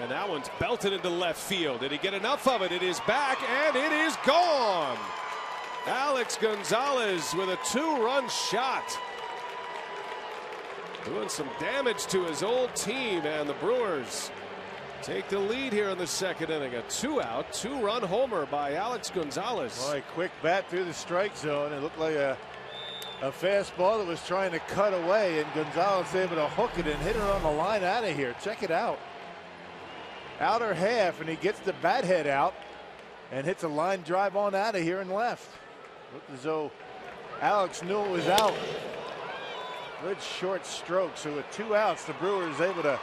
And that one's belted into left field. Did he get enough of it? It is back and it is gone. Alex Gonzalez with a two-run shot. Doing some damage to his old team and the Brewers take the lead here in the second inning. A two-out, two-run homer by Alex Gonzalez. Boy, quick bat through the strike zone. It looked like a a fastball that was trying to cut away, and Gonzalez able to hook it and hit it on the line out of here. Check it out. Outer half, and he gets the bat head out and hits a line drive on out of here and left. Looked as though Alex knew it was out. Good short stroke. So with two outs, the Brewers able to